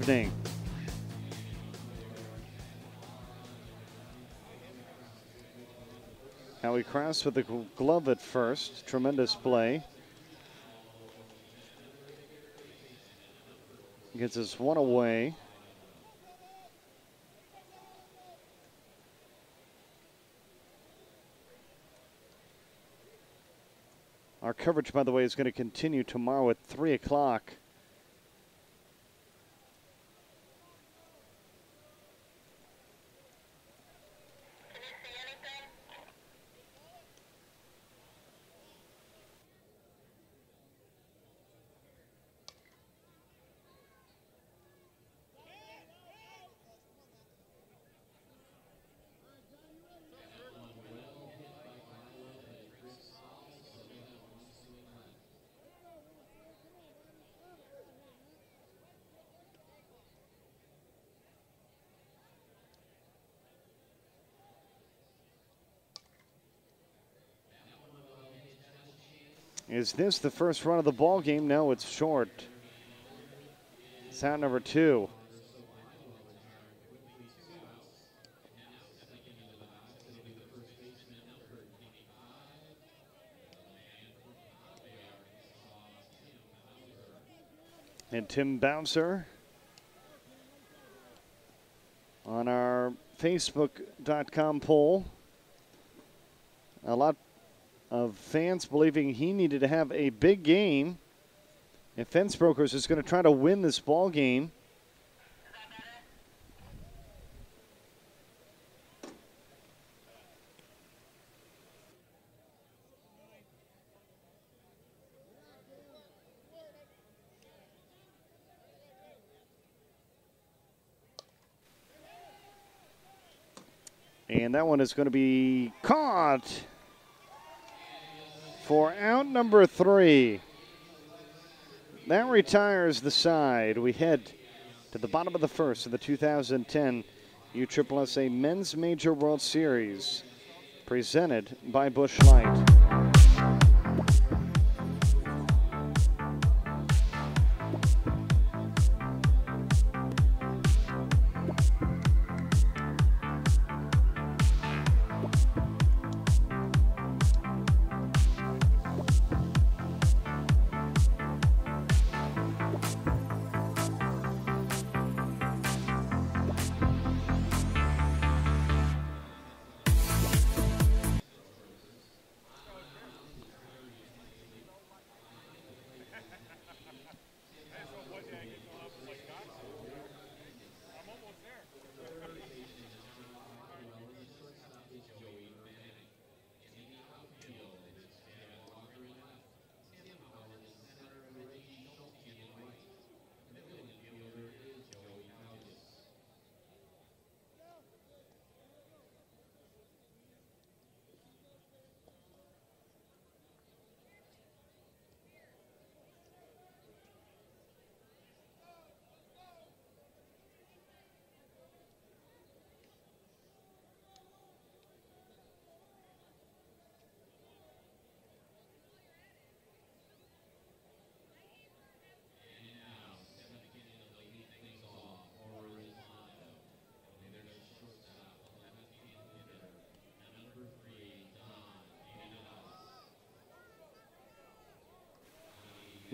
evening. Howie Cross with the glove at first. Tremendous play. Gets us one away. Our coverage, by the way, is going to continue tomorrow at 3 o'clock. Is this the first run of the ball game? No, it's short. It's out number two. And Tim Bouncer on our Facebook.com poll. A lot of fans believing he needed to have a big game. And Fence Brokers is going to try to win this ball game. And that one is going to be caught for out number three. That retires the side. We head to the bottom of the first of the 2010 USSSA Men's Major World Series, presented by Busch Light.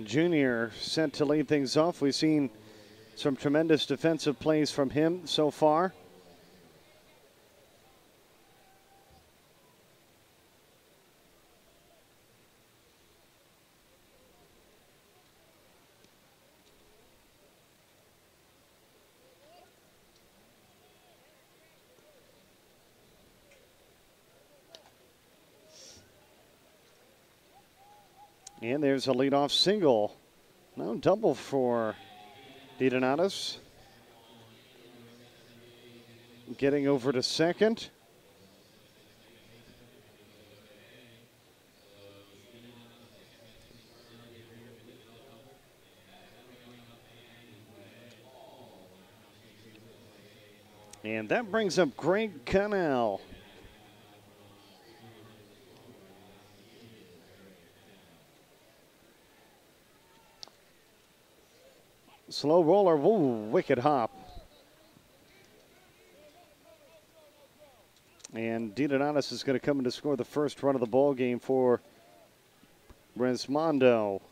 Junior sent to lead things off. We've seen some tremendous defensive plays from him so far. And there's a leadoff single. No double for DiDonatis. Getting over to second. And that brings up Greg Connell. Slow roller, wicked hop. And DeDonatis is going to come in to score the first run of the ball game for Resmondo.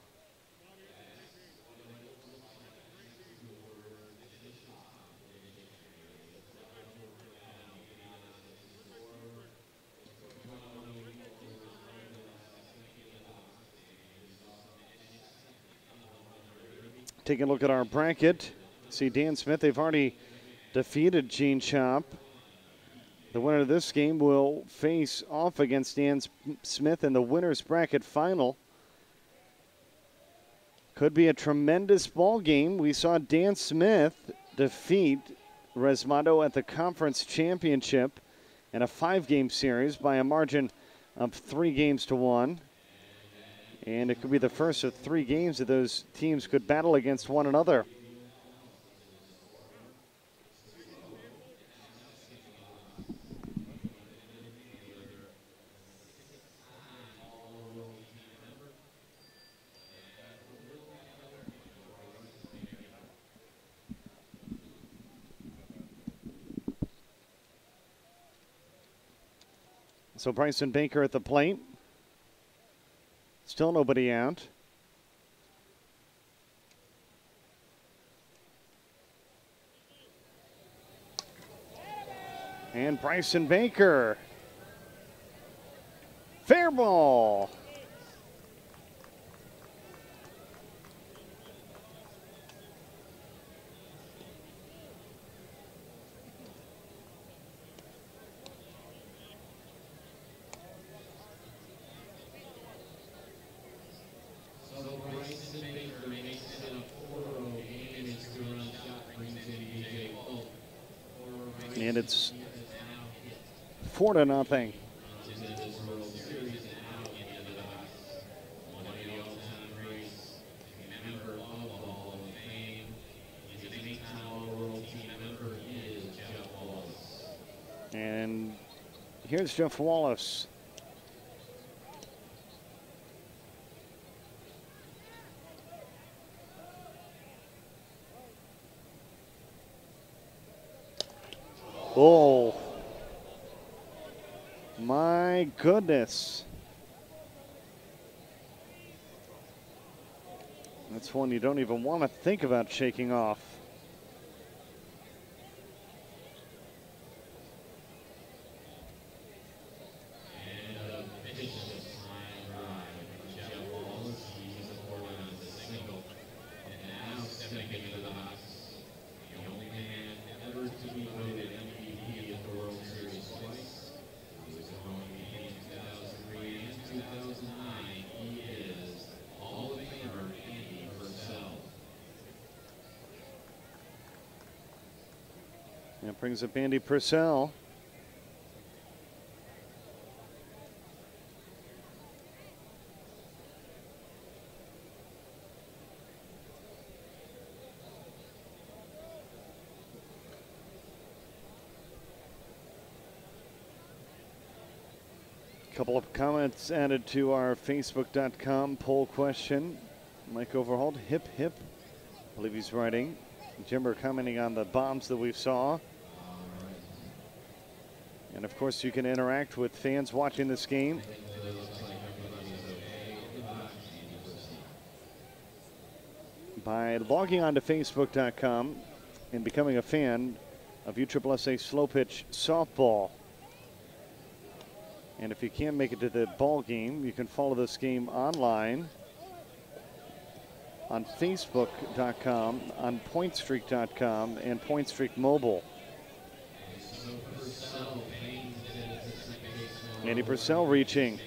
Taking a look at our bracket. See Dan Smith, they've already defeated Gene Chop. The winner of this game will face off against Dan Smith in the winner's bracket final. Could be a tremendous ball game. We saw Dan Smith defeat Resmondo at the conference championship in a five game series by a margin of three games to one. And it could be the first of three games that those teams could battle against one another. So Bryson Baker at the plate. Still nobody out. And Bryson Baker. Fair ball. and it's four to nothing. And here's Jeff Wallace. Oh. My goodness. That's one you don't even want to think about shaking off. Brings up Andy Purcell. couple of comments added to our facebook.com poll question. Mike Overholt, hip hip. I believe he's writing. Jimmer commenting on the bombs that we saw. And of course, you can interact with fans watching this game. By logging on to Facebook.com and becoming a fan of USSSA Slow Pitch Softball. And if you can't make it to the ball game, you can follow this game online on Facebook.com, on PointStreak.com, and PointStreak Mobile. Andy Purcell reaching.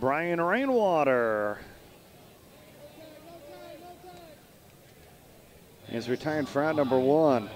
Brian Rainwater. Is retired for out number one.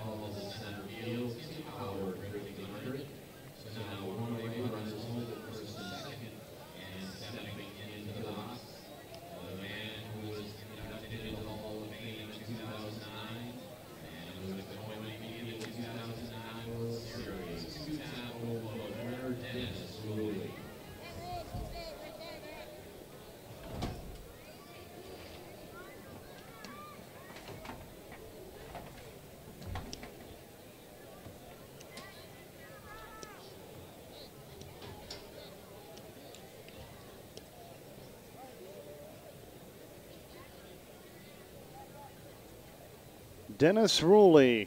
Dennis Ruley.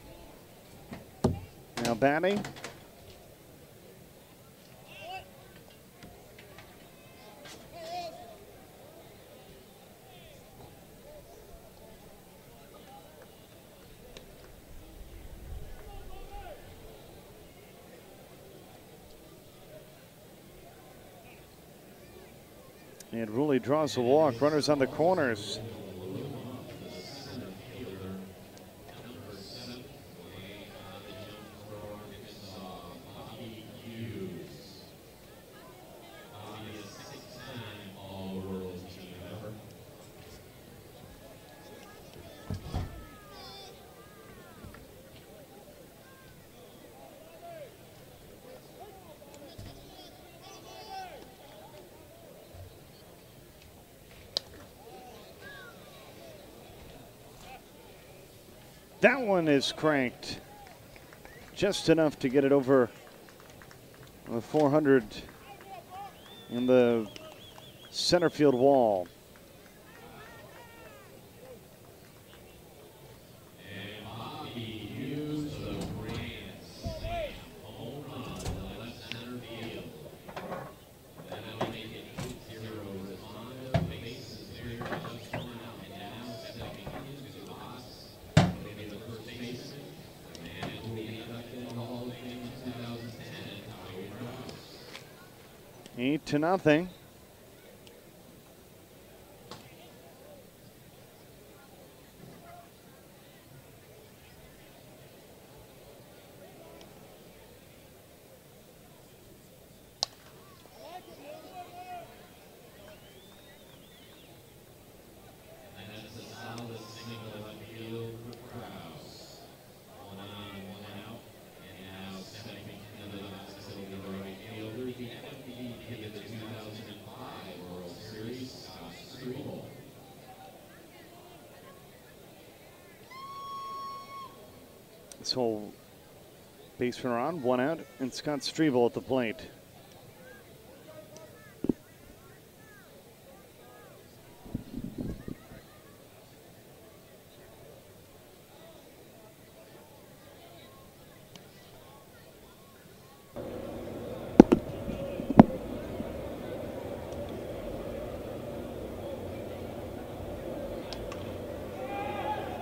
Now batting. And Ruley draws the walk. Runners on the corners. That one is cranked just enough to get it over the 400 in the center field wall. Eight to nothing. Whole base runner on, one out, and Scott Strevel at the plate.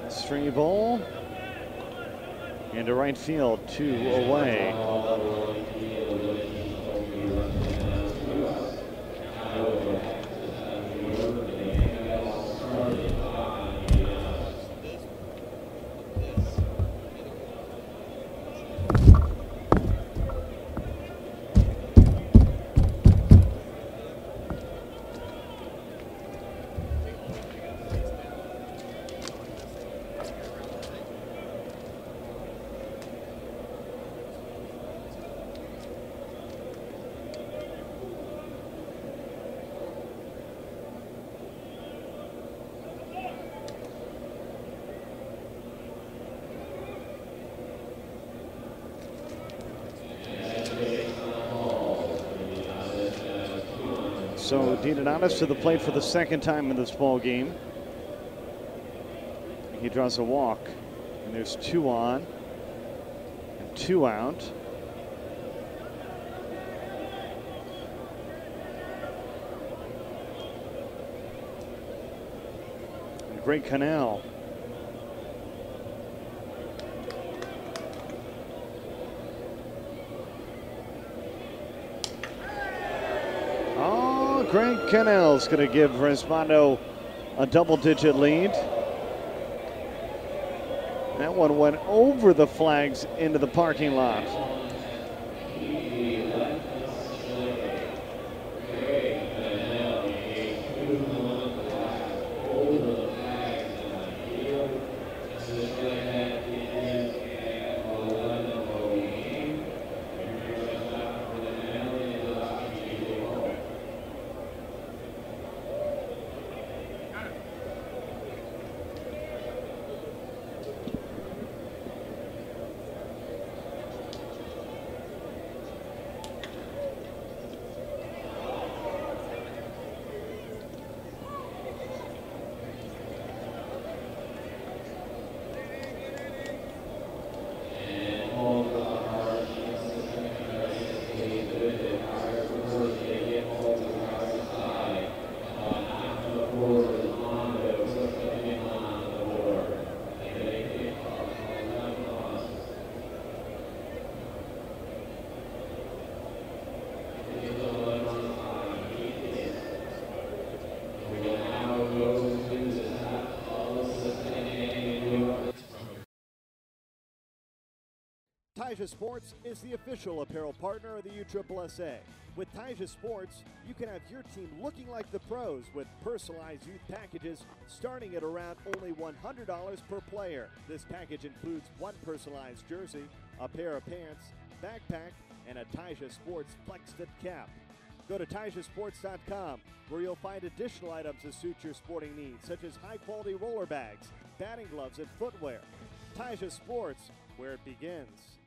Strevel into right field, two away. So Dean to the plate for the second time in this ball game. He draws a walk, and there's two on and two out. And Greg Cannell Greg Cannell's going to give Resmondo a double digit lead. That one went over the flags into the parking lot. Taija Sports is the official apparel partner of the USSSA. With Taija Sports, you can have your team looking like the pros with personalized youth packages starting at around only $100 per player. This package includes one personalized jersey, a pair of pants, backpack, and a Taija Sports Flex Fit cap. Go to TaijaSports.com where you'll find additional items to suit your sporting needs, such as high quality roller bags, batting gloves, and footwear. Taija Sports, where it begins.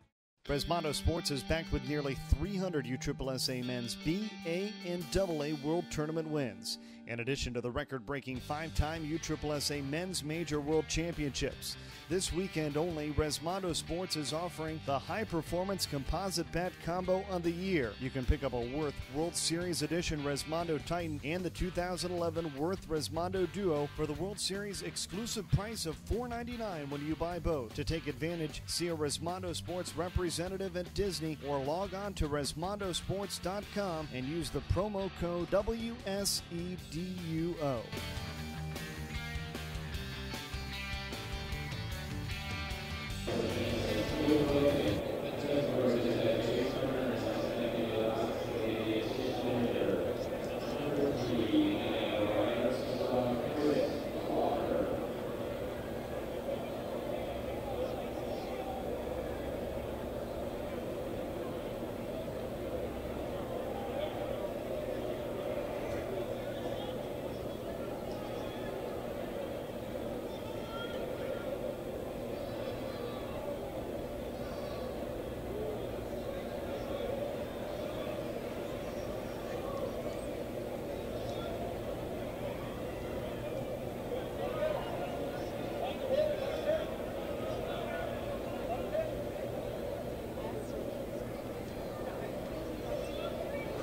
Resmondo Sports is back with nearly 300 USSSA men's B, A, and AA World Tournament wins, in addition to the record breaking five time USSSA Men's Major World Championships. This weekend only, Resmondo Sports is offering the High Performance Composite Bat Combo of the Year. You can pick up a Worth World Series Edition Resmondo Titan and the 2011 Worth Resmondo Duo for the World Series exclusive price of $4.99 when you buy both. To take advantage, see a Resmondo Sports representative representative at Disney or log on to ResmondoSports.com and use the promo code WSEDUO.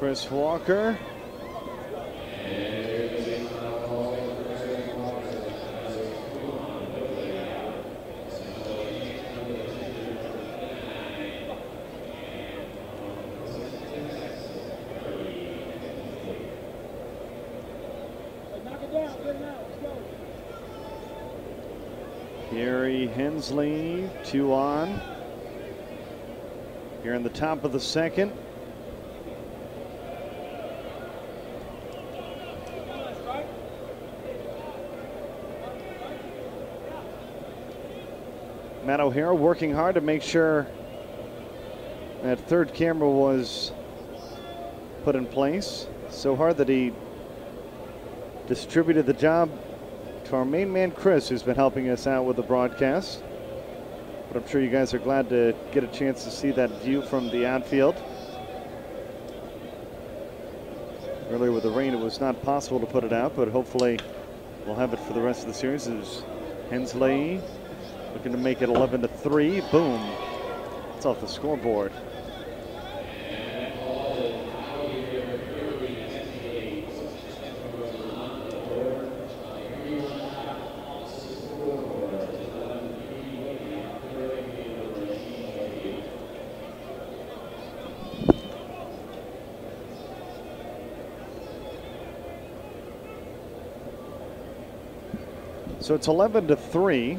Chris Walker. Gary Hensley, two on. Here in the top of the second. Matt O'Hara working hard to make sure that third camera was put in place. So hard that he distributed the job to our main man, Chris, who's been helping us out with the broadcast. But I'm sure you guys are glad to get a chance to see that view from the outfield. Earlier with the rain, it was not possible to put it out, but hopefully we'll have it for the rest of the series. As Hensley Looking to make it 11 to 3. Boom. It's off the scoreboard. So it's 11 to 3.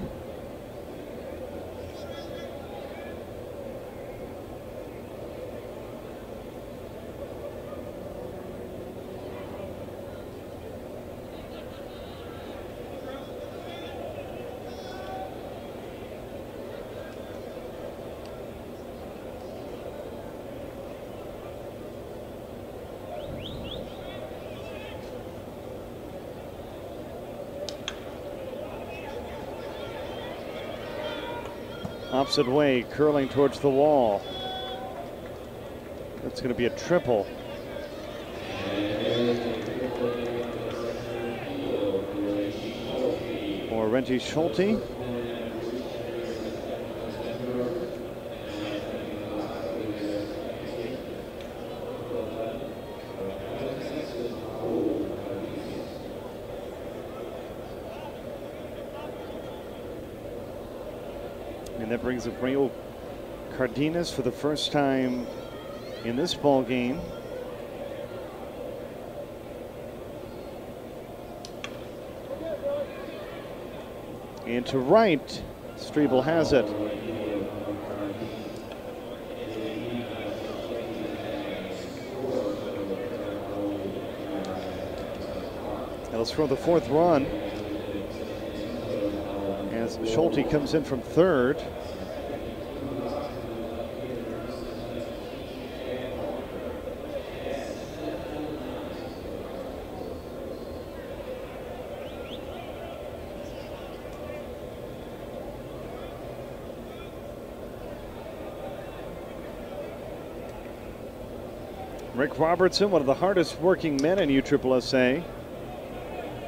Opposite way, curling towards the wall. That's going to be a triple. For Reggie Schulte. brings up Rio Cardenas for the first time in this ball game. And to right, Strebel has it. He'll score the fourth run as Schulte comes in from third. Robertson, one of the hardest working men in USSSA,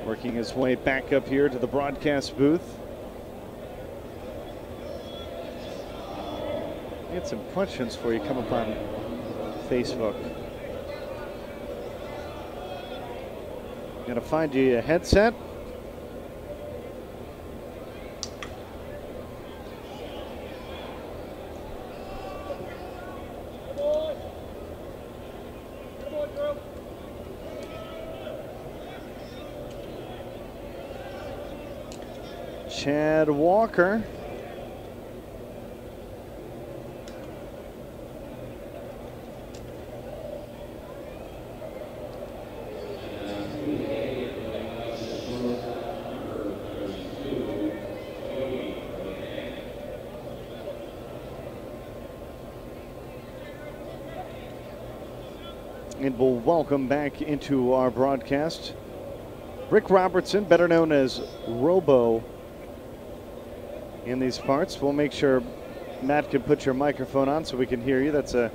working his way back up here to the broadcast booth. Get some questions for you come up on Facebook. Gonna find you a headset. Chad Walker. And we'll welcome back into our broadcast Rick Robertson, better known as Robo in these parts. We'll make sure Matt can put your microphone on so we can hear you. That's a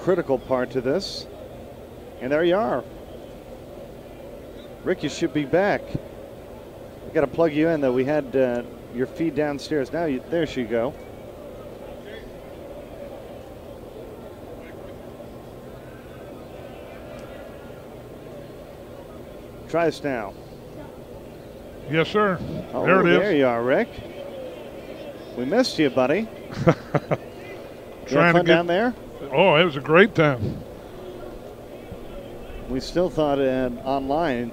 critical part to this. And there you are. Rick, you should be back. We got to plug you in, though. We had uh, your feed downstairs. Now, you, there she go. Try this now. Yes, sir. Oh, there it is. There you are, Rick. We missed you, buddy. you Trying to get, down there? Oh, it was a great time. We still thought uh, online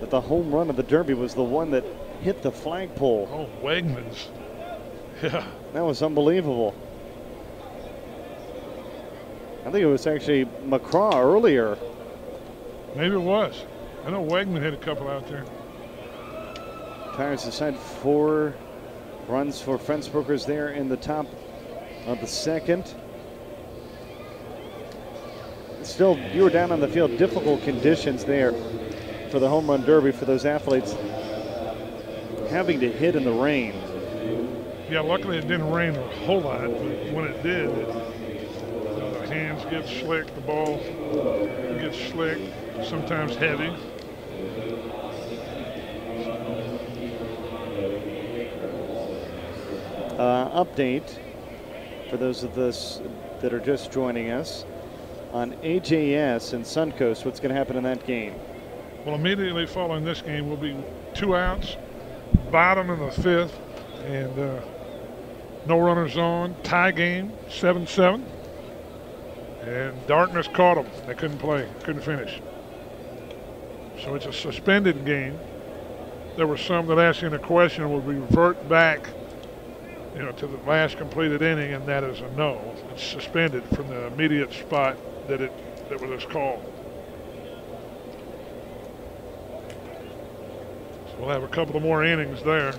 that the home run of the Derby was the one that hit the flagpole. Oh, Wegmans. Yeah. That was unbelievable. I think it was actually McCraw earlier. Maybe it was. I know Wegman hit a couple out there. Tires aside four runs for fence brokers there in the top of the second. Still, you were down on the field. Difficult conditions there for the home run derby for those athletes having to hit in the rain. Yeah, luckily it didn't rain a whole lot, but when it did, it, you know, the hands get slick, the ball gets slick, sometimes heavy. Uh, update for those of us that are just joining us on AJS and Suncoast. What's going to happen in that game? Well, immediately following this game will be two outs, bottom of the fifth, and uh, no runners on. Tie game, 7 7. And Darkness caught them. They couldn't play, couldn't finish. So it's a suspended game. There were some that asking the question will we revert back, you know, to the last completed inning, and that is a no. It's suspended from the immediate spot that it that was called. So we'll have a couple of more innings there.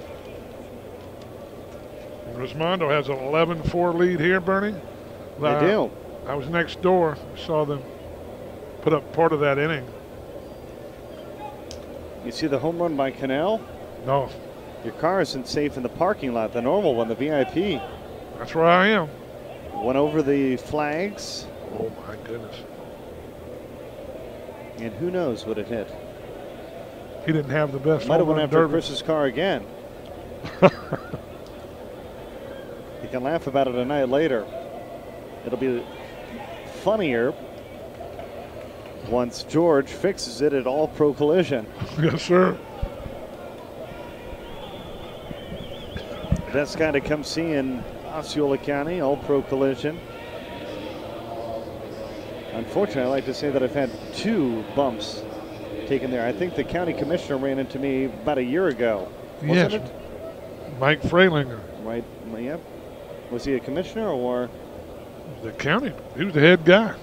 And Resmondo has an 11-4 lead here, Bernie. They Uh, do. I was next door. Saw them put up part of that inning. You see the home run by Cannell? No, Your car isn't safe in the parking lot, the normal one, the VIP. that's where I am. Went over the flags, Oh my goodness. and who knows what it hit. He didn't have the best Might have went after derby. Chris's car again. You can laugh about it a night later. It'll be funnier once George fixes it at All Pro Collision. yes, sir. Best guy to come see in Osceola County, All Pro Collision. Unfortunately, I like to say that I've had two bumps taken there. I think the county commissioner ran into me about a year ago. Wasn't yes. it? Mike Freilinger, Right. Yep. Was he a commissioner or the county. He was the head guy.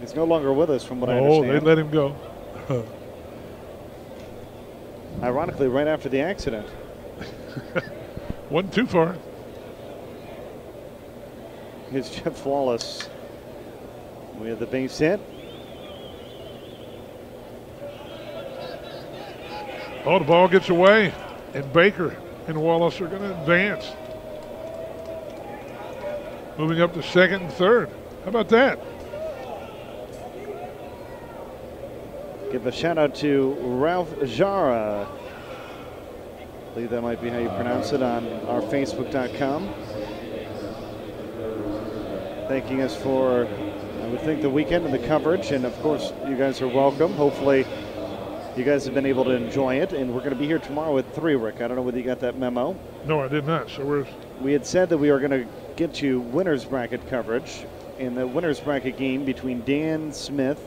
he's no longer with us from what I understand. oh, they let him go. Ironically, right after the accident. Wasn't too far. Here's Jeff Wallace. We have the base hit. Oh, the ball gets away, and Baker and Wallace are going to advance. Moving up to second and third. How about that? Give a shout out to Ralph Jara. I believe that might be how you pronounce it on our Facebook.com. Thanking us for, I would think, the weekend and the coverage. And of course, you guys are welcome. Hopefully, you guys have been able to enjoy it. And we're going to be here tomorrow at 3, Rick. I don't know whether you got that memo. No, I did not. So we're. We had said that we were going to get you winners bracket coverage in the winners bracket game between Dan Smith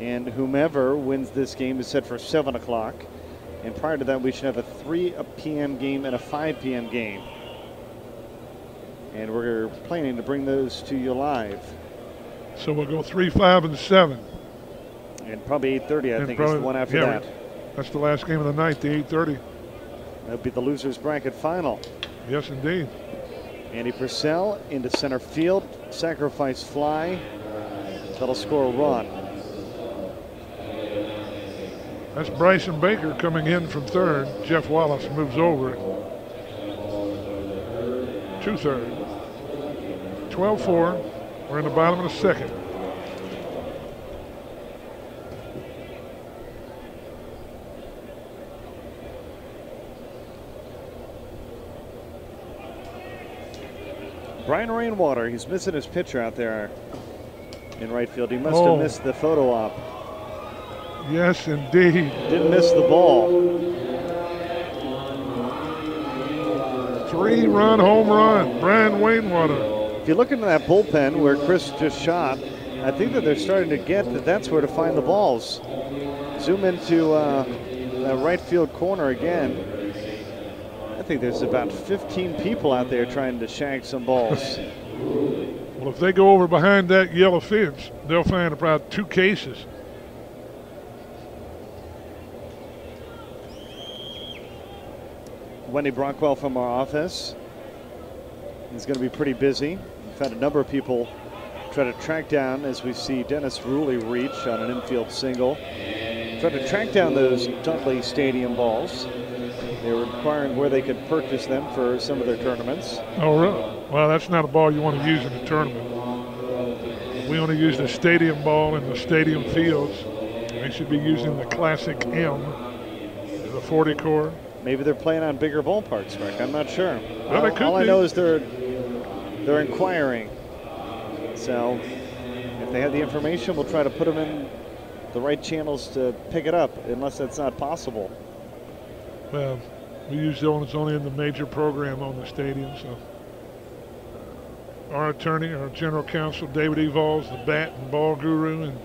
and whomever wins this game is set for 7 o'clock. And prior to that, we should have a 3 p.m. game and a 5 p.m. game. And we're planning to bring those to you live. So we'll go three, five, and seven. And probably 8:30, I And think, probably- is the one after yeah, that. That's the last game of the night, the 8:30. That'll be the losers bracket final. Yes, indeed. Andy Purcell into center field, sacrifice fly. That'll score a run. That's Bryson Baker coming in from third. Jeff Wallace moves over to third. 12-4. We're in the bottom of the second. Brian Rainwater, he's missing his pitcher out there in right field. He must Oh. have missed the photo op. Yes, indeed. Didn't miss the ball. Three-run home run. Brian Rainwater. If you look into that bullpen where Chris just shot, I think that they're starting to get that that's where to find the balls. Zoom into uh, that right field corner again. I think there's about 15 people out there trying to shag some balls. Well, if they go over behind that yellow fence, they'll find about two cases. Wendy Brockwell from our office is going to be pretty busy. We've had a number of people try to track down as we see Dennis Ruley reach on an infield single. Try to track down those Dudley Stadium balls. They were inquiring where they could purchase them for some of their tournaments. Oh, really? Well, that's not a ball you want to use in a tournament. We only use the stadium ball in the stadium fields. They should be using the Classic M, the 40 core. Maybe they're playing on bigger ballparks, Rick. I'm not sure. Well, all, all I know is they're they're inquiring. So if they have the information, we'll try to put them in the right channels to pick it up, unless that's not possible. Well, we use the one that's only in the major program on the stadium. So our attorney, our general counsel, David Evalls, the bat and ball guru, and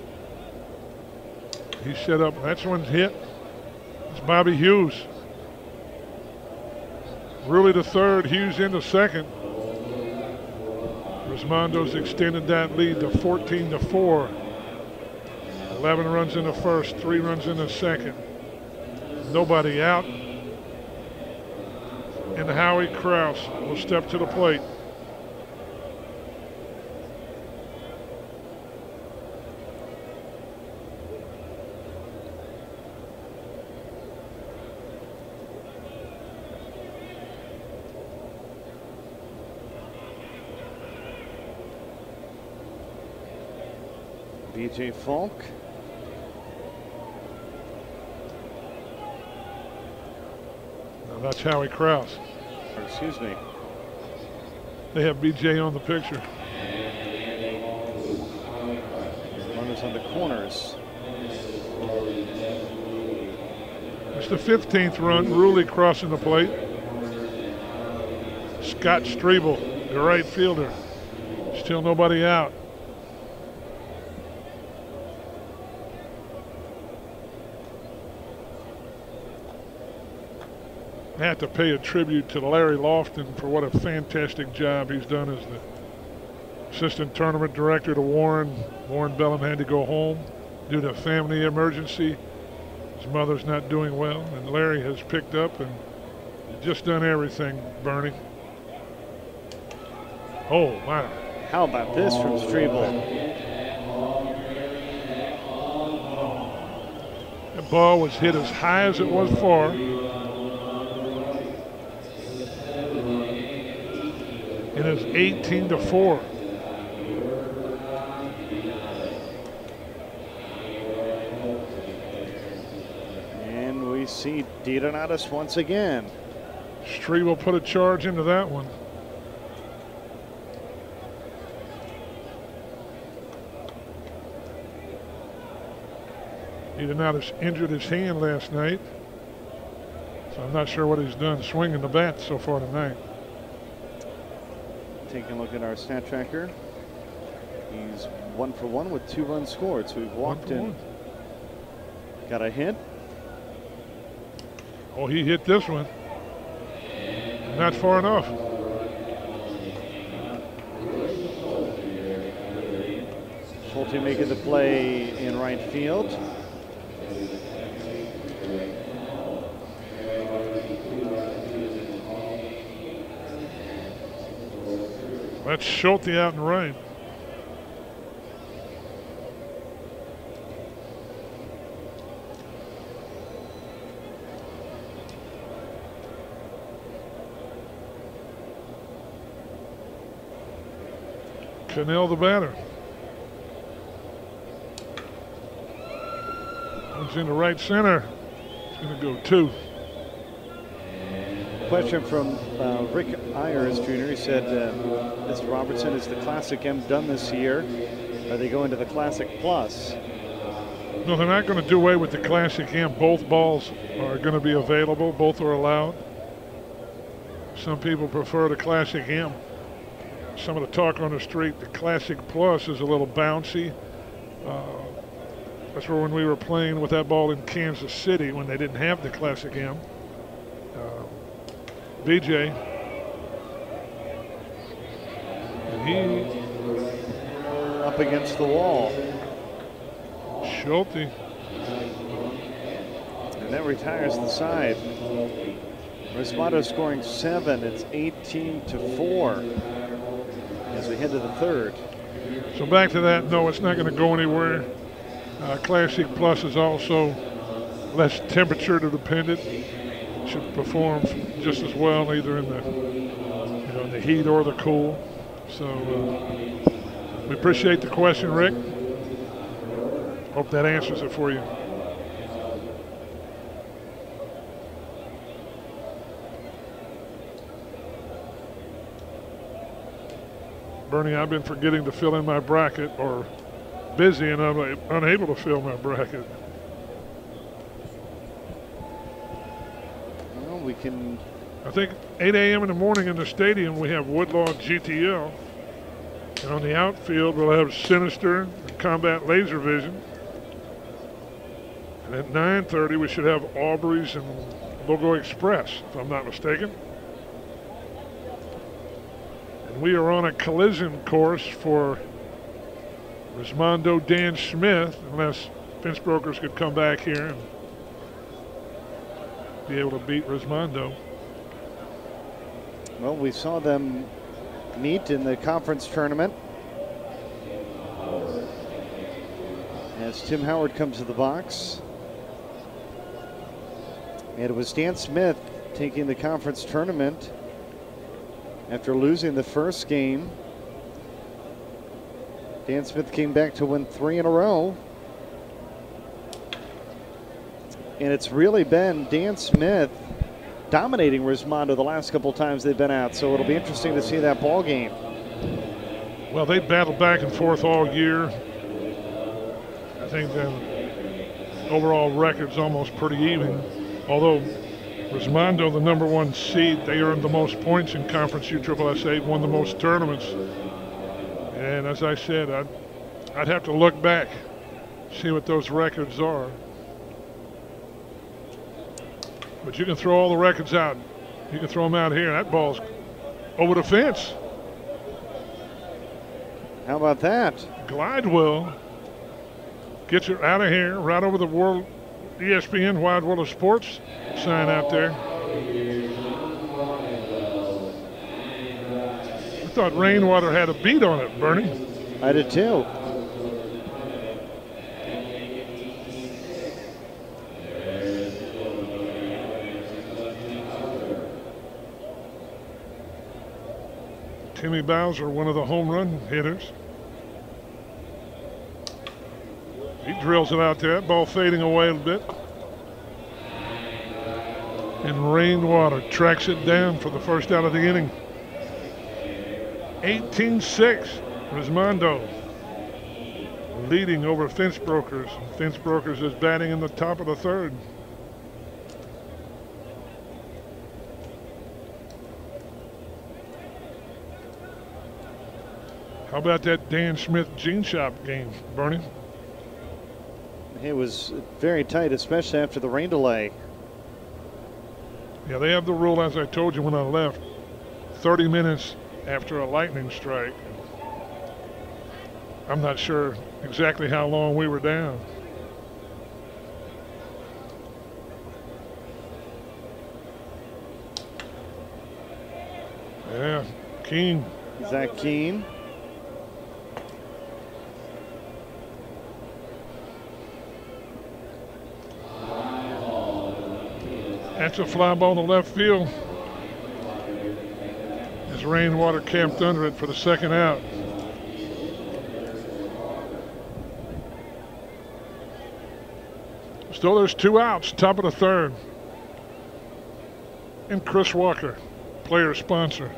he set up. That's one's hit. It's Bobby Hughes. Really the third, Hughes into second. Resmondo's extended that lead to 14 to 4. 11 runs in the first, three runs in the second. Nobody out. And Howie Kraus will step to the plate. BJ Falk. Now that's Howie Kraus. Or excuse me. They have BJ on the picture. Runners on the corners. It's the 15th run. Ruley crossing the plate. Scott Strebel, the right fielder. Still nobody out. Have to pay a tribute to Larry Lofton for what a fantastic job he's done as the assistant tournament director to Warren. Warren Bellum had to go home due to a family emergency. His mother's not doing well, and Larry has picked up and just done everything, Bernie. Oh, wow. How about this from Strebel? That ball was hit as high as it was far. It's 18 to 4. And we see DeDonatis once again. Strebe will put a charge into that one. DeDonatis injured his hand last night. So I'm not sure what he's done swinging the bat so far tonight. Taking a look at our stat tracker. He's one for one with two runs scored. So we've walked in, one. got a hit. Oh, he hit this one. Not far enough. Schulte making the play in right field. That's Schulte out and right. Cannell the batter. One's into right center. It's going to go two. Question from uh, Rick Ayers Jr. He said, uh, Mr. Robertson, is the Classic M done this year? Are they going to the Classic Plus? No, they're not going to do away with the Classic M. Both balls are going to be available. Both are allowed. Some people prefer the Classic M. Some of the talk on the street, the Classic Plus is a little bouncy. Uh, that's where when we were playing with that ball in Kansas City when they didn't have the Classic M. BJ. And he Up against the wall. Schulte. And that retires the side. Resmondo scoring seven. It's 18 to 4 as we head to the third. So back to that, no, it's not going to go anywhere. Uh, Classic Plus is also less temperature dependent. Should perform just as well either in the you know in the heat or the cool. So uh, we appreciate the question, Rick. Hope that answers it for you. Bernie, I've been forgetting to fill in my bracket or busy and I'm unable to fill my bracket. We can I think 8 a.m. in the morning in the stadium we have Woodlaw GTL. And on the outfield we'll have Sinister Combat Laser Vision. And at 9.30 we should have Aubrey's and Logo Express, if I'm not mistaken. And we are on a collision course for Resmondo Dan Smith, unless Fence Brokers could come back here and be able to beat Resmondo. Well, we saw them meet in the conference tournament. As Tim Howard comes to the box. And it was Dan Smith taking the conference tournament after losing the first game. Dan Smith came back to win three in a row. And it's really been Dan Smith dominating Resmondo the last couple times they've been out. So it'll be interesting to see that ball game. Well, they battled back and forth all year. I think the overall record's almost pretty even. Although Resmondo, the number one seed, they earned the most points in Conference USSSA, won the most tournaments. And as I said, I'd, I'd have to look back, see what those records are. But you can throw all the records out. You can throw them out here. That ball's over the fence. How about that? Glidewell gets it out of here, right over the world ESPN Wide World of Sports sign out there. I thought Rainwater had a beat on it, Bernie. I did too. Timmy Bowser, one of the home run hitters. He drills it out there. Ball fading away a little bit. And Rainwater tracks it down for the first out of the inning. 18-6, Resmondo leading over Fence Brokers. Fence Brokers is batting in the top of the third. How about that Dan Smith Jean Shop game, Bernie? It was very tight, especially after the rain delay. Yeah, they have the rule, as I told you when I left, 30 minutes after a lightning strike. I'm not sure exactly how long we were down. Yeah, Keen. Zach Keen. That's a fly ball to left field. As Rainwater camped under it for the second out. Still there's two outs, top of the third. And Chris Walker, player sponsor.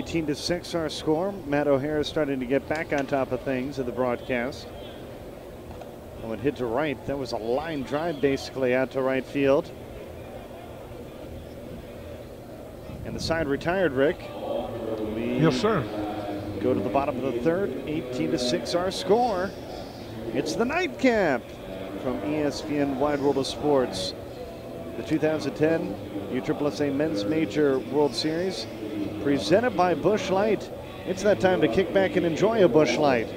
Eighteen to six, our score. Matt O'Hara starting to get back on top of things in the broadcast. And when hit to right, that was a line drive basically out to right field. And the side retired, Rick. We Yes, sir. Go to the bottom of the third. 18 to 6 our score. It's the nightcap from ESPN Wide World of Sports. The 2010 USSSA Men's Major World Series presented by Busch Light. It's that time to kick back and enjoy a Busch Light.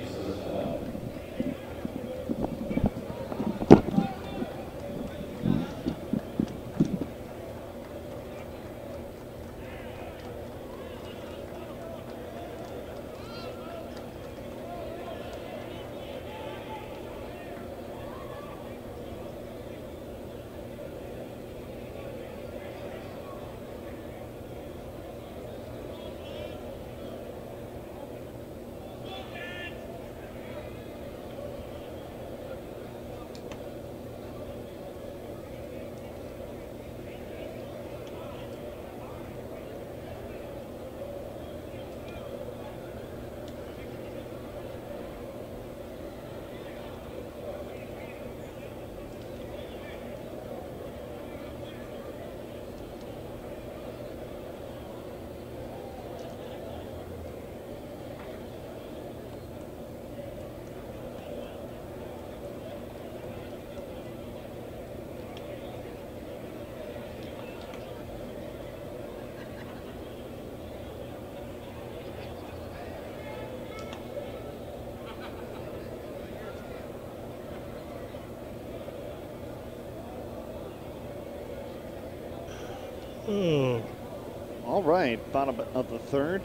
All right, bottom of the third.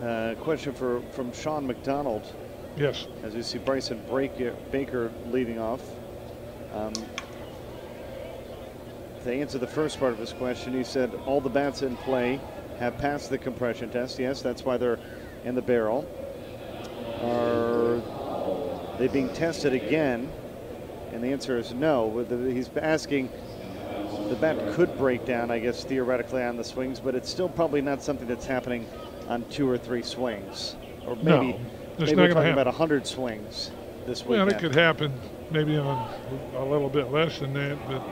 Uh, question for from Sean McDonald. yes. As you see Bryson Baker, Baker leading off. Um, to answer the first part of his question, he said all the bats in play have passed the compression test. Yes, that's why they're in the barrel. Are they being tested again? And the answer is no. He's asking the bat could break down, I guess, theoretically on the swings, but it's still probably not something that's happening on two or three swings. Or maybe, No, maybe it's we're talking gonna about happen. 100 swings this Well, weekend. it could happen maybe on a little bit less than that, but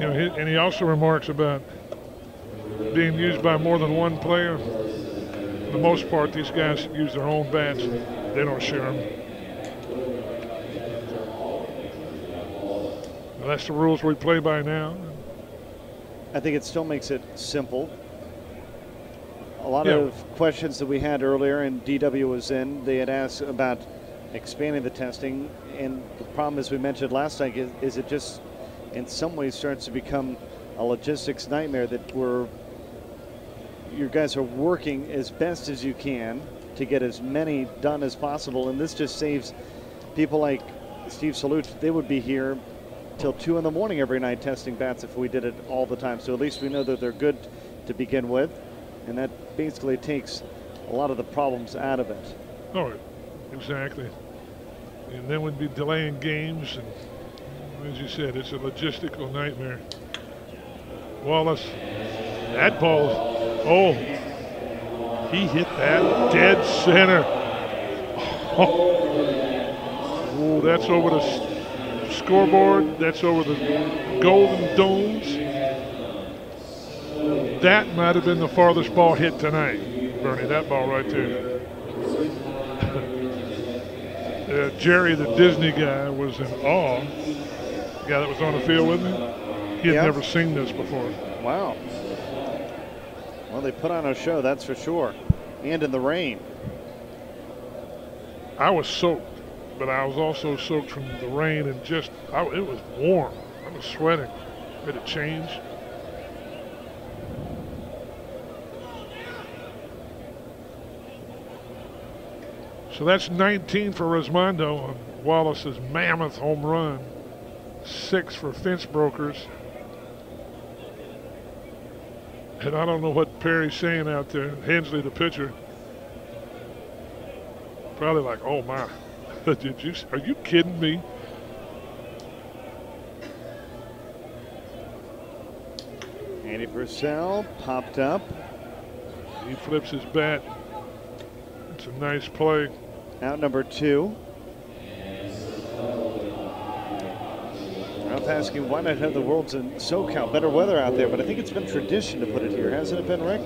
you know, he, and he also remarks about being used by more than one player. For the most part, these guys use their own bats. They don't share them. Well, that's the rules we play by now. I think it still makes it simple. A lot Yeah. of questions that we had earlier, and DW was in, they had asked about expanding the testing. And the problem, as we mentioned last night, is, is it just in some ways starts to become a logistics nightmare that we're, you guys are working as best as you can to get as many done as possible. And this just saves people like Steve Salute, they would be here till two in the morning every night testing bats if we did it all the time. So at least we know that they're good to begin with, and that basically takes a lot of the problems out of it. Oh, exactly. And then we'd be delaying games, and as you said, it's a logistical nightmare. Wallace, that ball, oh, he hit that dead center. Oh, that's over the scoreboard. That's over the golden domes. That might have been the farthest ball hit tonight, Bernie. That ball right there. Uh, Jerry, the Disney guy, was in awe. The guy that was on the field with me. He had Yeah. never seen this before. Wow. Well, they put on a show, that's for sure. And in the rain. I was soaked, but I was also soaked from the rain and just, I, it was warm. I was sweating. Had to change. So that's 19 for Resmondo on Wallace's mammoth home run. Six for Fence Brokers. And I don't know what Perry's saying out there. Hensley, the pitcher. Probably like, oh my, did you? Are you kidding me? Andy Purcell popped up. He flips his bat. It's a nice play. Out number two. Ralph asking why not have the Worlds in SoCal? Better weather out there, but I think it's been tradition to put it here, hasn't it been, Rick?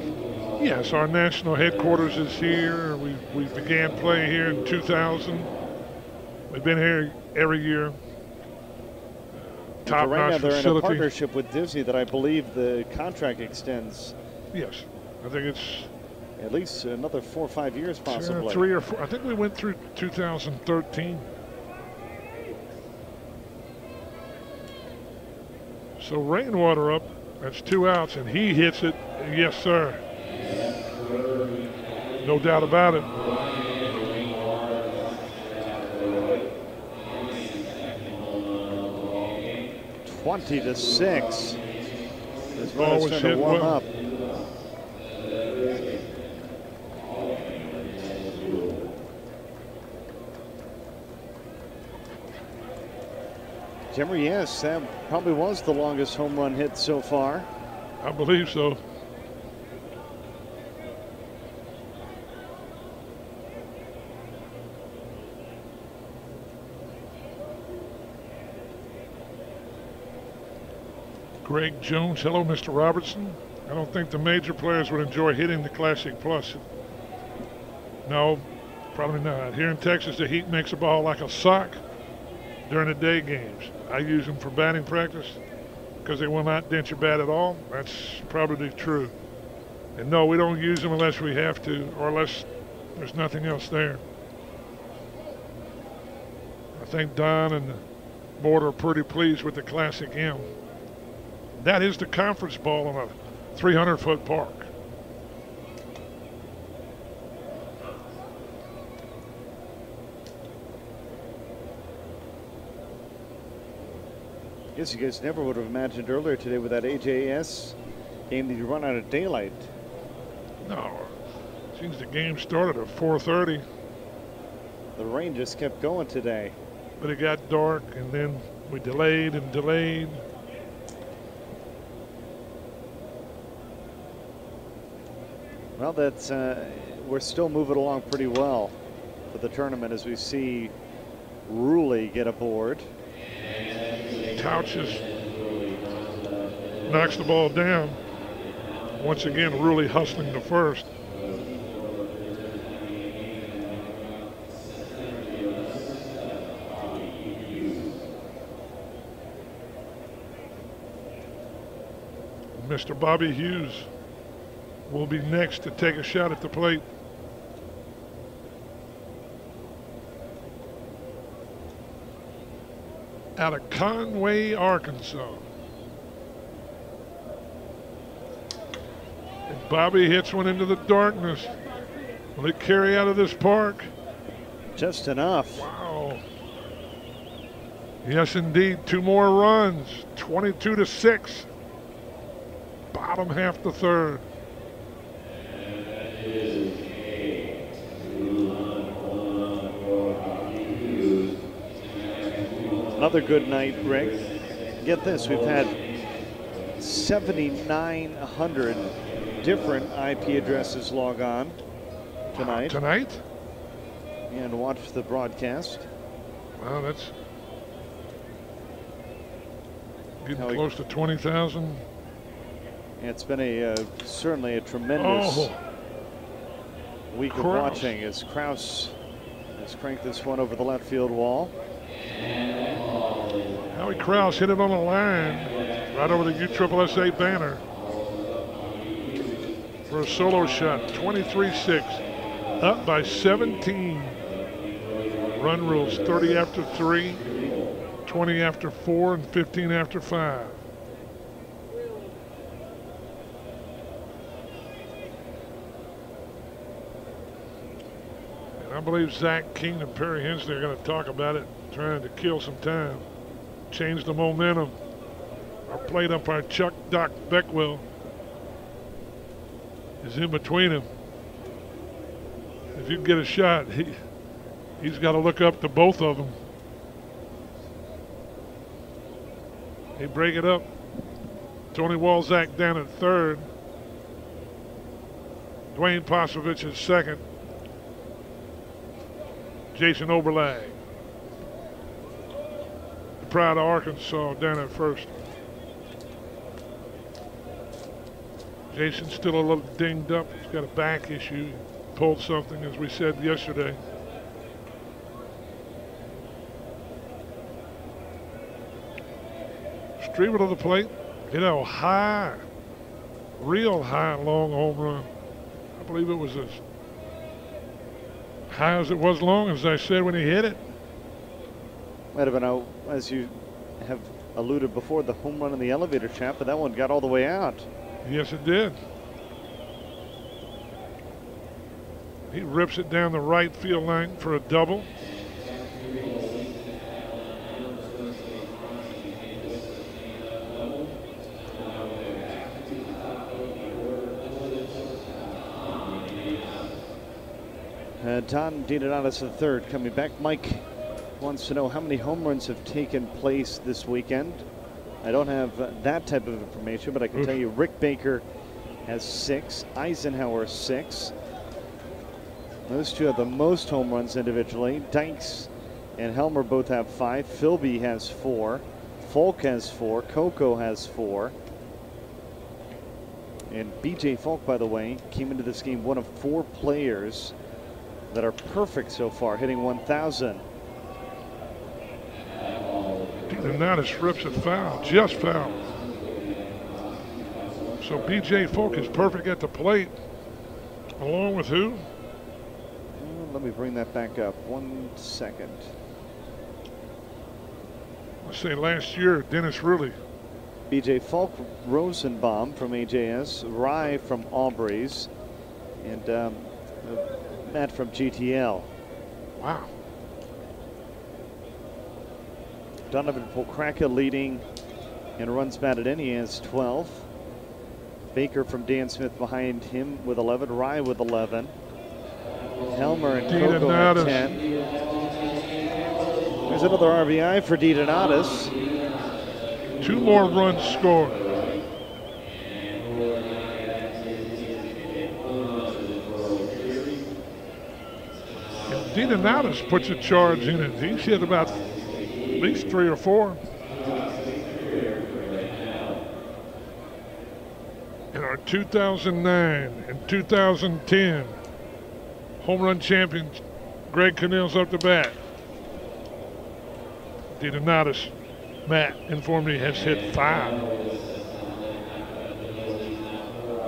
Yes, our national headquarters is here. We, we began playing here in 2000. We've been here every year. Top right now they're in a partnership with Disney that I believe the contract extends Yes, I think it's at least another four or five years uh, possibly. three or four. I think we went through 2013. So rainwater up. That's two outs, and he hits it. Yes, sir. No doubt about it. Twenty to six. This Ball was to hit warm well. up. Jimmy, yes, that probably was the longest home run hit so far. I believe so. Greg Jones, hello, Mr. Robertson. I don't think the major players would enjoy hitting the Classic Plus. No, probably not. Here in Texas, the heat makes a ball like a sock during the day games. I use them for batting practice because they will not dent your bat at all. That's probably true. And no, we don't use them unless we have to or unless there's nothing else there. I think Don and the board are pretty pleased with the Classic M. That is the conference ball on a 300 foot park. I guess you guys never would have imagined earlier today with that AJS game that you run out of daylight. No, seems the game started at 4:30, The rain just kept going today. but it got dark, and then we delayed and delayed. Well, that's uh, we're still moving along pretty well for the tournament as we see Ruley get aboard. Couches knocks the ball down. Once again, Ruley hustling the first. Mr. Bobby Hughes will be next to take a shot at the plate. Out of Conway, Arkansas. And Bobby hits one into the darkness. Will it carry out of this park? Just enough. Wow. Yes, indeed. Two more runs. 22 to 6. Bottom half the third. Another good night, Rick. Get this, we've had 7,900 different IP addresses log on tonight Tonight? and watch the broadcast. Wow, that's getting How close to 20,000. It's been a uh, certainly a tremendous Oh, week of watching as Kraus has cranked this one over the left field wall. Howie Kraus hit it on the line right over the USSSA banner for a solo shot. 23-6, up by 17. Run rules 30 after 3, 20 after 4, and 15 after 5. And I believe Zach King and Perry Hensley are going to talk about it, trying to kill some time, change the momentum. Our plate umpire Chuck Doc Beckwell is in between them. If you get a shot, he he's got to look up to both of them. They break it up. Tony Walzak down at third. Dwayne Posovich is second. Jason Oberlag. Pride of Arkansas down at first. Jason's still a little dinged up. He's got a back issue. Pulled something, as we said yesterday. Streamer to the plate. Hit a high, real high, long home run. I believe it was as high as it was long, as I said when he hit it. Might have been, a, as you have alluded before, the home run in the elevator shaft, but that one got all the way out. Yes, it did. He rips it down the right field line for a double. And Don DeDonatis the third coming back. Mike wants to know how many home runs have taken place this weekend. I don't have uh, that type of information, but I can tell you Rick Baker has six, Eisenhower six. Those two have the most home runs individually. Dykes and Helmer both have five. Philby has four. Falk has four. Coco has four. And BJ Falk, by the way, came into this game one of four players that are perfect so far, hitting 1,000. Donatis rips it foul, just foul. So BJ Falk is perfect at the plate, along with who? Let me bring that back up. One second. Let's say last year, Dennis Ruley. BJ Falk Rosenbaum from AJS, Rye from Aubrey's, and um, uh, Matt from GTL. Wow. Donovan Polkraka leading in runs batted in. He has 12. Baker from Dan Smith behind him with 11. Rye with 11. Helmer and Coco at 10. There's another RBI for DeDonatis. Two more runs scored. And DeDonatis puts a charge in it. He's hit about least three or four. In our 2009 and 2010 home run champions, Greg Cannell's up to bat. DeDonatis Matt informed me has hit five.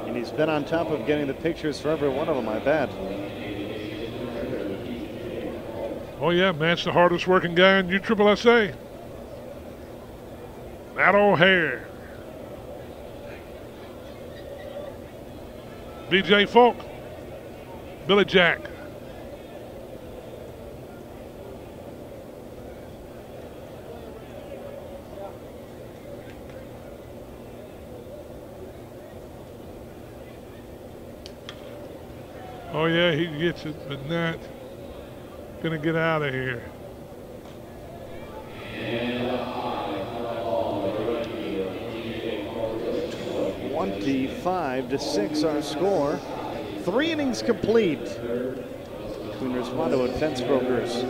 And He's been on top of getting the pictures for every one of them, I bet. Oh, yeah, Matt's the hardest working guy in USSSA. Matt O'Hare. BJ Falk. Billy Jack. Oh yeah, he gets it, but not gonna get out of here. Twenty-five to six, our score. Three innings complete between Resmondo and Fence Brokers.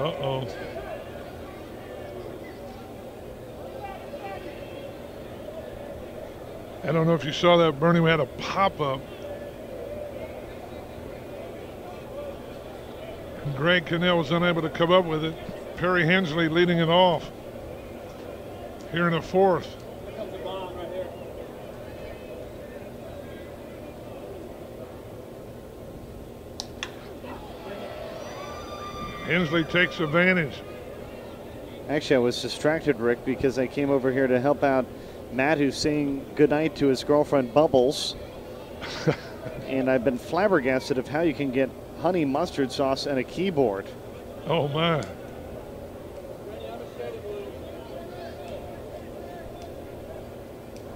Uh-oh. I don't know if you saw that, Bernie. We had a pop-up. Greg Cannell was unable to come up with it. Perry Hensley leading it off here in the fourth. Hensley takes advantage. Actually, I was distracted, Rick, because I came over here to help out Matt, who's saying goodnight to his girlfriend Bubbles. and I've been flabbergasted of how you can get honey mustard sauce and a keyboard. Oh, my.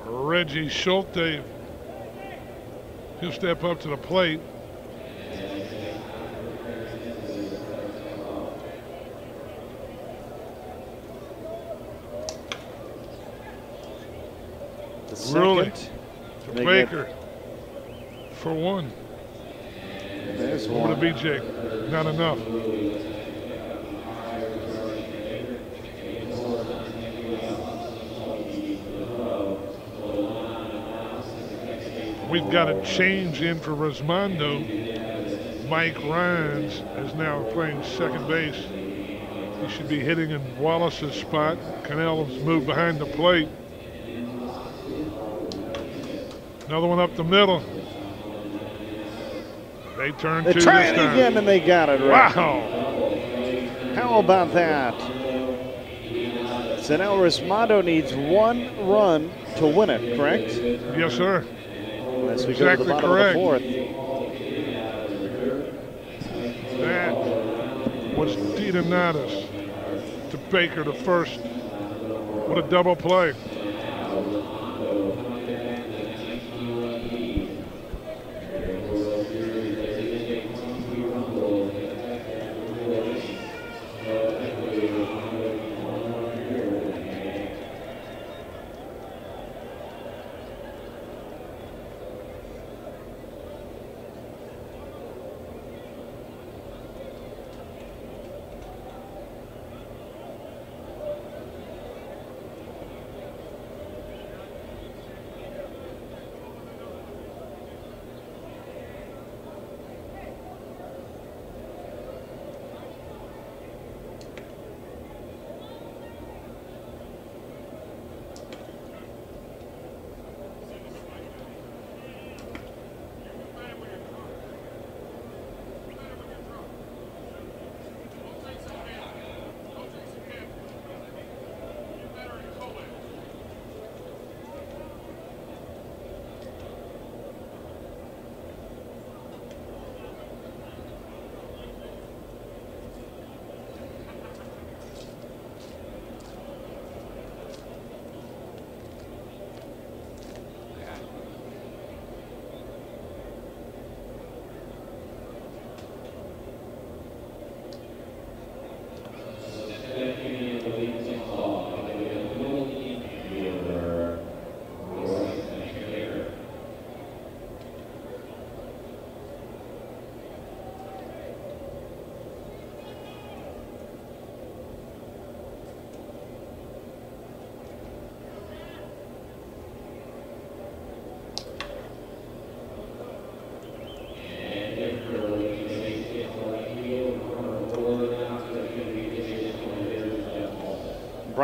Reggie Schulte. He'll step up to the plate. Really? To They Baker for one. There's Over to one. BJ. Not enough. We've got a change in for Resmondo. Mike Rhines is now playing second base. He should be hitting in Wallace's spot. Cannell's moved behind the plate. Another one up the middle. They turn They two try this it time. again and they got it right. Wow. How about that? So now Resmondo needs one run to win it, correct? Yes, sir. As we go to Exactly the bottom correct. of the fourth. That was DeDonatis to Baker the first. What a double play.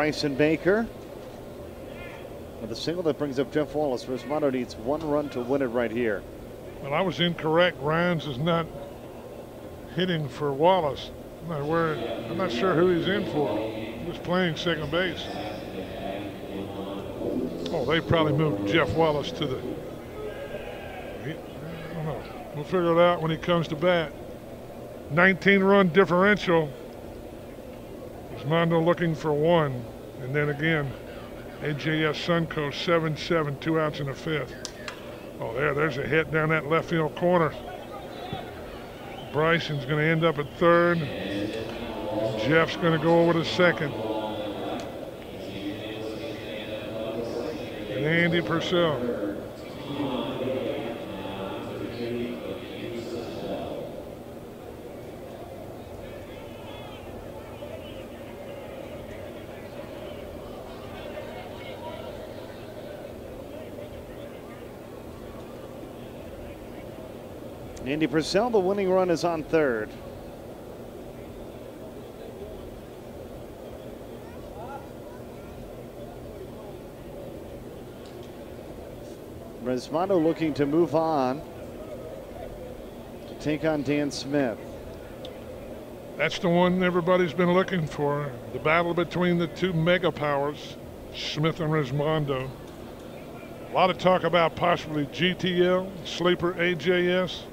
Bryson Baker with a single that brings up Jeff Wallace. Resmondo needs one run to win it right here. Well, I was incorrect. Rhines is not hitting for Wallace. I'm not, worried. I'm not sure who he's in for. He was playing second base. Oh, they probably moved Jeff Wallace to the. He, I don't know. We'll figure it out when he comes to bat. 19 run differential. Mondo looking for one. And then again, AJS Suncoast 7 7, two outs in the fifth. Oh, there, there's a hit down that left field corner. Bryson's going to end up at third. Jeff's going to go over to second. And Andy Purcell. Andy Purcell, the winning run is on third. Resmondo looking to move on to take on Dan Smith. That's the one everybody's been looking for. The battle between the two mega powers, Smith and Resmondo. A lot of talk about possibly GTL, sleeper AJS.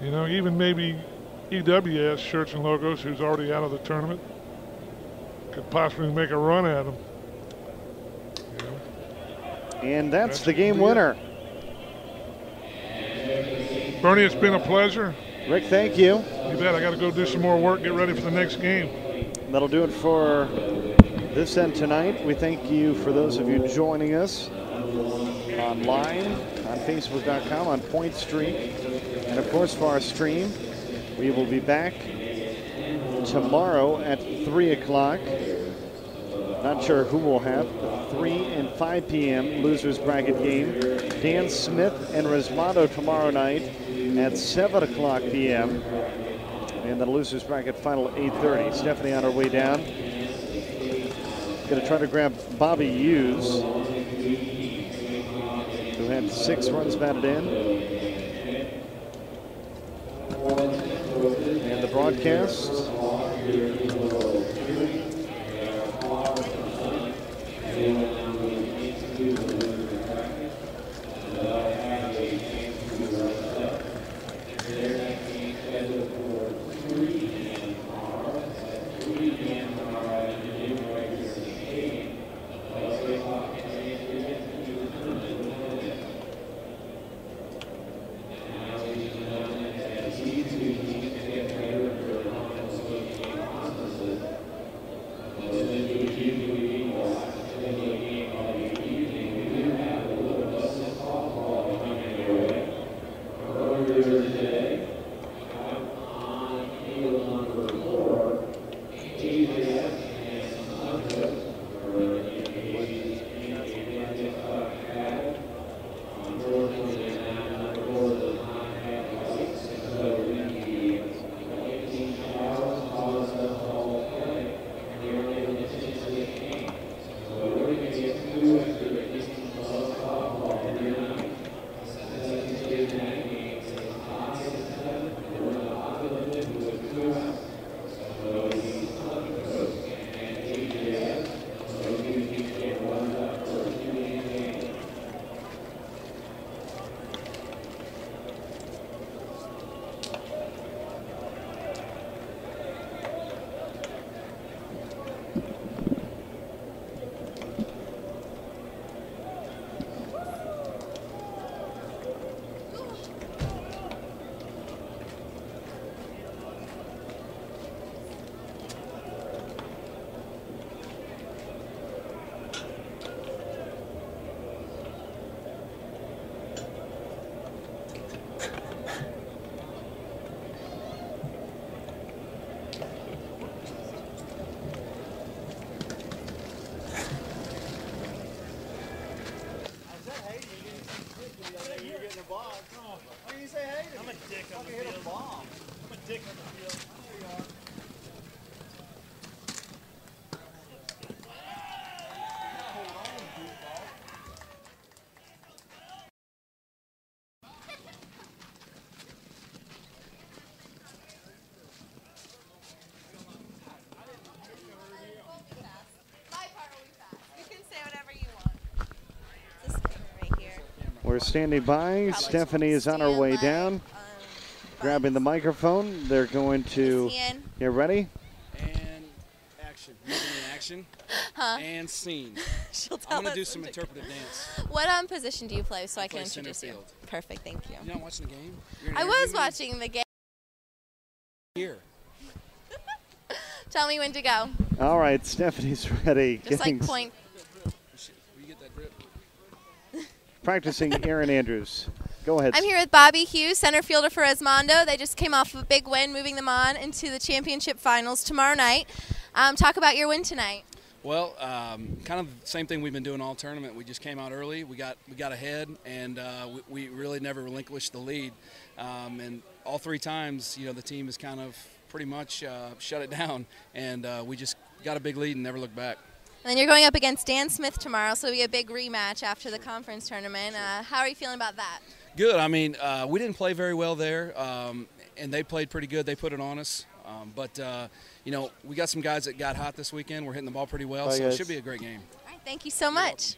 You know, even maybe EWS shirts and logos, who's already out of the tournament, could possibly make a run at them. You know? And that's, that's the game winner. Bernie, it's been a pleasure. Rick, thank you. You bet. I got to go do some more work, get ready for the next game. That'll do it for this end tonight. We thank you for those of you joining us online on Facebook.com on Point Street. And of course, for our stream, we will be back tomorrow at 3 o'clock. Not sure who we'll have. 3 and 5 p.m. losers bracket game. Dan Smith and Resmondo tomorrow night at 7 o'clock p.m. And the losers bracket final at 8.30. Stephanie on her way down. Going to try to grab Bobby Hughes, who had six runs batted in. And the broadcast. hitting a bomb. Come on. Why you say hey I'm a dick on the field. I'm a dick on the field. We're standing by. Stephanie is on her way down, grabbing the microphone. They're going to get ready. And action. action. Huh? And scene. She'll tell I'm gonna do some when to- interpretive dance. What um, position do you play so I, play can center introduce you? field. Perfect, thank you. You're not watching the game? I was watching the game. Here. Tell me when to go. All right, Stephanie's ready. Just like point. Shit, will you get that grip? Practicing Aaron Andrews. Go ahead. I'm here with Bobby Hughes, center fielder for Resmondo. They just came off of a big win, moving them on into the championship finals tomorrow night. Um, talk about your win tonight. Well, um, kind of the same thing we've been doing all tournament. We just came out early. We got we got ahead, and uh, we, we really never relinquished the lead. Um, and all three times, you know, the team has kind of pretty much uh, shut it down, and uh, we just got a big lead and never looked back. And then you're going up against Dan Smith tomorrow, so it'll be a big rematch after the conference tournament. Uh, how are you feeling about that? Good. I mean, uh, we didn't play very well there, um, and they played pretty good. They put it on us. Um, but, uh, you know, we got some guys that got hot this weekend. We're hitting the ball pretty well, Bye, so it should be a great game. All right, thank you so much.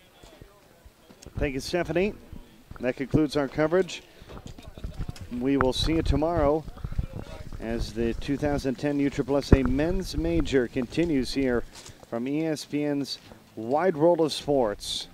Thank you, Stephanie. That concludes our coverage. We will see you tomorrow as the 2010 USSSA Men's Major continues here from ESPN's Wide World of Sports.